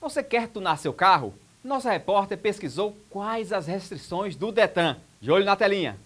Você quer tunar seu carro? Nossa repórter pesquisou quais as restrições do Detran. De olho na telinha.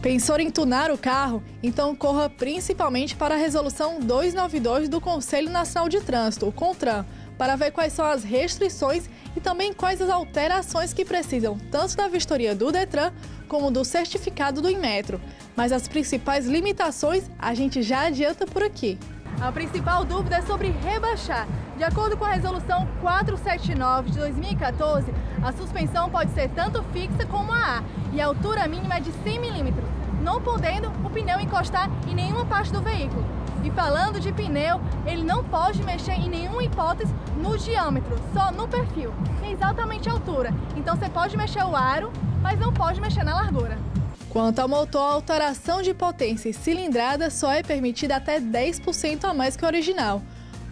Pensou em tunar o carro? Então corra principalmente para a Resolução 292 do Conselho Nacional de Trânsito, o CONTRAN, para ver quais são as restrições e também quais as alterações que precisam tanto da vistoria do Detran como do certificado do Inmetro. Mas as principais limitações a gente já adianta por aqui. A principal dúvida é sobre rebaixar. De acordo com a resolução 479 de 2014, a suspensão pode ser tanto fixa como a ar e a altura mínima é de 100 milímetros, não podendo o pneu encostar em nenhuma parte do veículo. E falando de pneu, ele não pode mexer em nenhuma hipótese no diâmetro, só no perfil, que é exatamente a altura. Então você pode mexer o aro, mas não pode mexer na largura. Quanto ao motor, a alteração de potência e cilindrada só é permitida até 10% a mais que o original.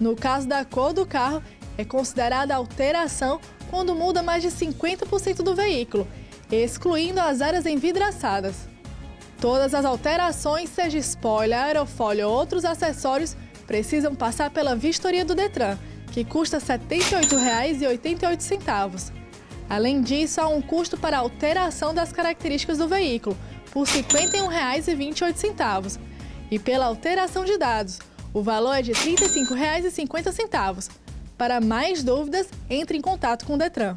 No caso da cor do carro, é considerada alteração quando muda mais de 50% do veículo, excluindo as áreas envidraçadas. Todas as alterações, seja spoiler, aerofólio ou outros acessórios, precisam passar pela vistoria do Detran, que custa R$ 78,88. Além disso, há um custo para alteração das características do veículo, por R$ 51,28. E pela alteração de dados, o valor é de R$ 35,50. Para mais dúvidas, entre em contato com o Detran.